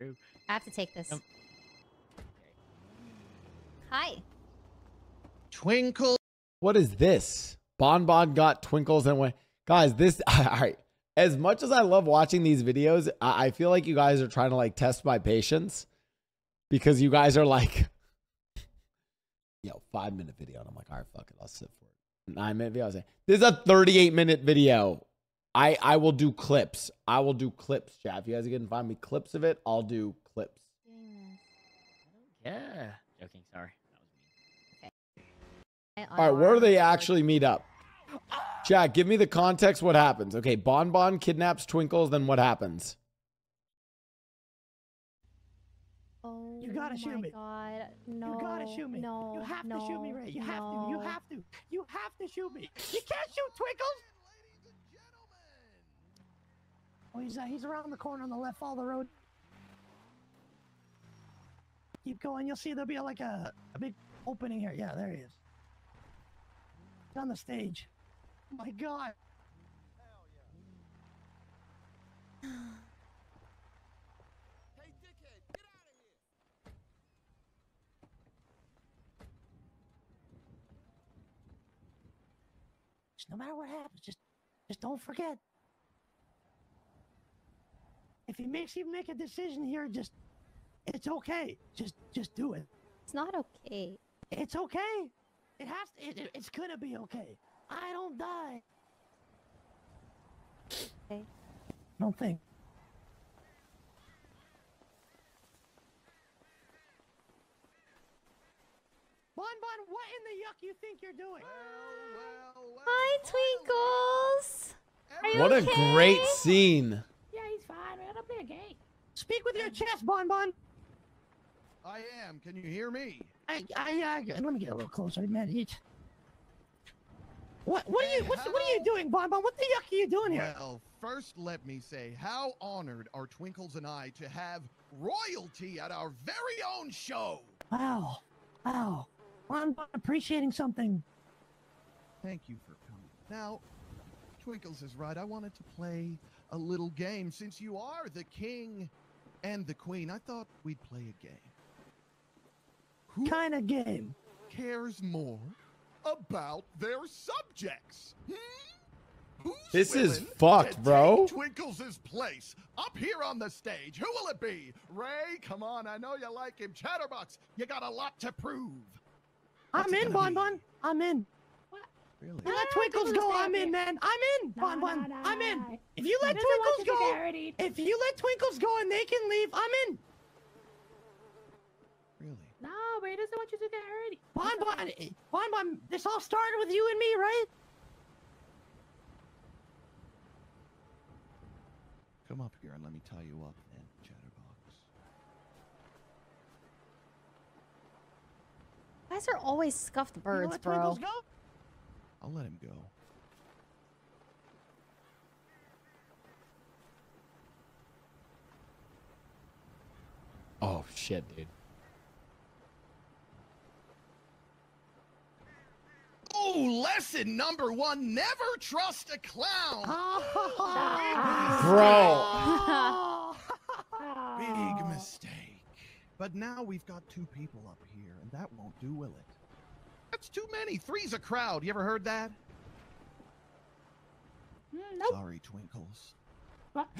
True. I have to take this. Um, Hi. Twinkle. What is this? Bonbon got twinkles and went. Guys, this. All right. As much as I love watching these videos, I, I feel like you guys are trying to like test my patience because you guys are like, yo, five minute video. And I'm like, all right, fuck it. I'll sit for it. Nine minute video. I was like, this is a 38 minute video. I, I will do clips. I will do clips, chat. If you guys can find me clips of it, I'll do clips. Mm. Yeah. Joking. Sorry. That was mean. I All right, where do they actually meet up? Chat, give me the context. What happens? Okay, Bon Bon kidnaps Twinkles. Then what happens? Oh, You gotta shoot my me. God. No. you gotta shoot me. No. you have no, to shoot me, Ray. You have to. You have to. You have to shoot me. You can't shoot Twinkles. Oh, he's uh, he's around the corner on the left. Follow the road. Keep going. You'll see there'll be a, like a, a big opening here. Yeah, there he is. He's on the stage. Oh my God. Hey, dickhead! Get out of here! Just no matter what happens, just just don't forget. If he makes you make a decision here, just it's okay. Just just do it. It's not okay. It's okay. It has to. It, it- it's gonna be okay. I don't die. Okay. Don't think. Bon Bon, what in the yuck you think you're doing? Hi, Twinkles. Are you What a great scene. Yeah, he's fine, man. I'm being gay. Speak with your chest, Bon Bon. I am. Can you hear me? I, I, uh, let me get a little closer, man. You- What, what are you, what's, what are you doing, Bon Bon? What the yuck are you doing here? Well, first let me say how honored are Twinkles and I to have royalty at our very own show. Wow, wow. Bon Bon appreciating something. Thank you for coming. Now, Twinkles is right. I wanted to play a little game. Since you are the king and the queen, I thought we'd play a game. Who Kind of game. cares more about their subjects? Hmm? Who's This is fucked, bro. take Twinkles' place up here on the stage. Who will it be? Ray, come on. I know you like him. Chatterbox, you got a lot to prove. I'm in, gonna Bon? Bon. I'm in. Really? You ah, let Twinkles go, I'm in, man. I'm in, Bon Bon. I'm in. If you let Twinkles go, if you let Twinkles go and they can leave, I'm in. Really? No, but he doesn't want you to get hurt. Bon Bon, Bon Bon, this all started with you and me, right? Come up here and let me tie you up, then, Chatterbox. You guys are always scuffed You birds, bro. Twinkles go? I'll let him go. Oh shit, dude. Oh, lesson number one never trust a clown. Bro. Big mistake. But now we've got two people up here, and that won't do, will it? That's too many. Three's a crowd. You ever heard that? Hmm, Sorry, Twinkles. Bon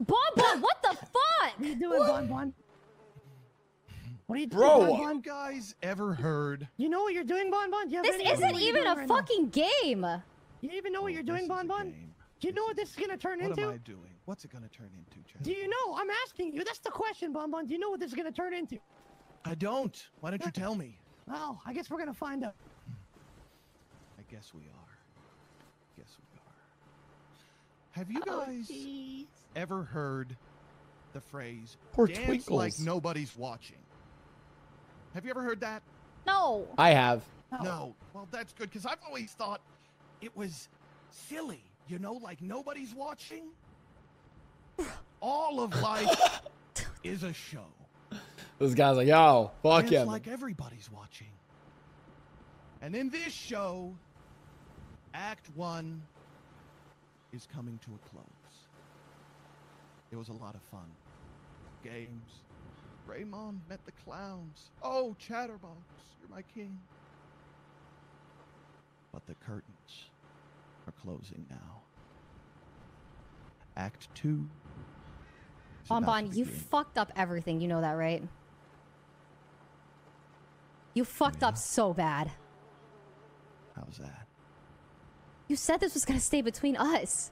Bon, what the fuck? What are you doing, Bon Bon? What are you doing, Bro. Bon You Bon? guys ever heard? You know what you're doing, Bon Bon? Do you have This any idea isn't what you're even a right now? fucking game. You even know what Oh, you're doing, is Bon Bon? Do you know what this is gonna turn What into? am I doing? What's it gonna turn into, Chad? Do you know? I'm asking you. That's the question, Bon Bon. Do you know what this is gonna turn into? I don't. Why don't you tell me? Well, I guess we're gonna find out. I guess we are. Guess we are. Have you Oh, guys jeez. ever heard the phrase Poor dance Twinkles. like nobody's watching? Have you ever heard that? No. I have. No. No. Well, that's good because I've always thought it was silly. You know, like nobody's watching. All of life is a show. This guy's like, yo, fuck Dance him. like everybody's watching. And in this show, Act One is coming to a close. It was a lot of fun. Games. Raymond met the clowns. Oh, Chatterbox, you're my king. But the curtains are closing now. Act two. is about to Bonbon, you fucked up everything. You know that, right? You fucked yeah? up so bad. How's that? You said this was gonna stay between us.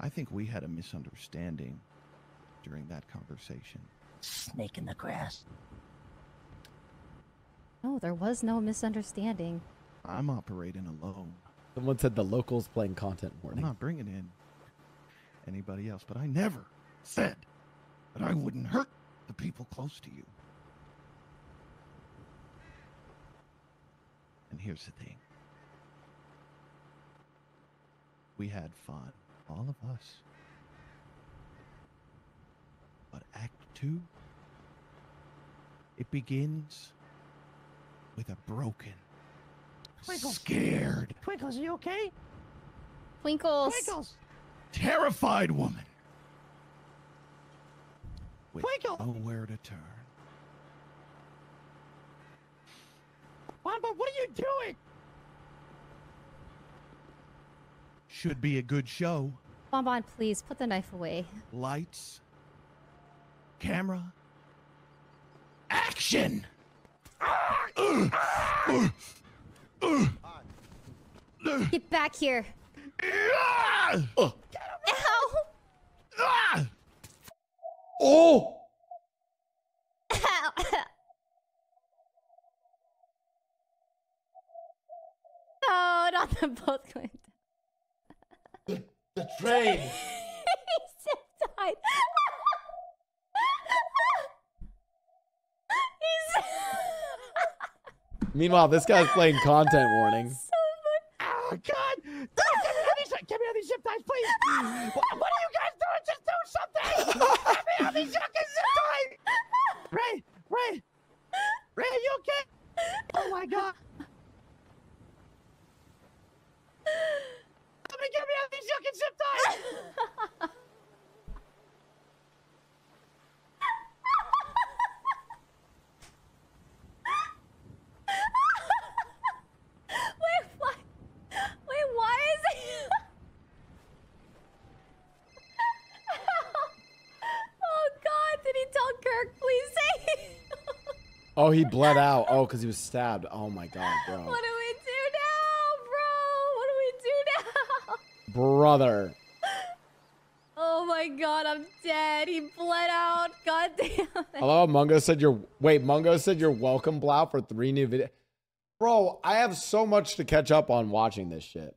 I think we had a misunderstanding during that conversation. Snake in the grass. No, there was no misunderstanding. I'm operating alone. Someone said the locals playing content warning. I'm not bringing in anybody else, but I never said that I wouldn't hurt the people close to you. And here's the thing we had fun, all of us. But Act Two, it begins with a broken, Twinkle. scared, Twinkles, are you okay? Twinkles. Twinkles! terrified woman with Twinkle! nowhere to turn. Bonbon, what are you doing? Should be a good show. Bonbon, please put the knife away. Lights, camera, action! Get back here. Ow! Oh! Ow! No, not them both going down. The train! he just died. He's Meanwhile, this guy's playing content warning. so. Oh, God! Get me on these, get me on these zip ties, please! What, what are you guys doing? Just do something! Get me on these fucking zip ties! Ray! Ray! Ray, are you okay? Oh, my God! Somebody get me on these fucking zip ties! Wait, what? Wait, why is it? oh God! Did he tell Kirk? Please say. Oh, he bled out. Oh, because he was stabbed. Oh my god, bro. what do we do now, bro? What do we do now? Brother. Oh my God! I'm dead. He bled out. God damn it. Hello, Mungo said you're wait, Mungo said you're welcome, Blau, for three new videos. Bro, I have so much to catch up on watching this shit.